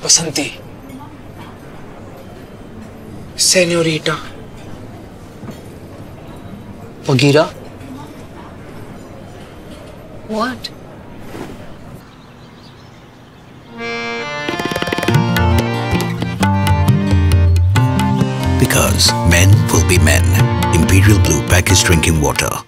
Basanti. Senorita. Bagheera? What? Because men will be men. Imperial Blue Packaged Drinking Water.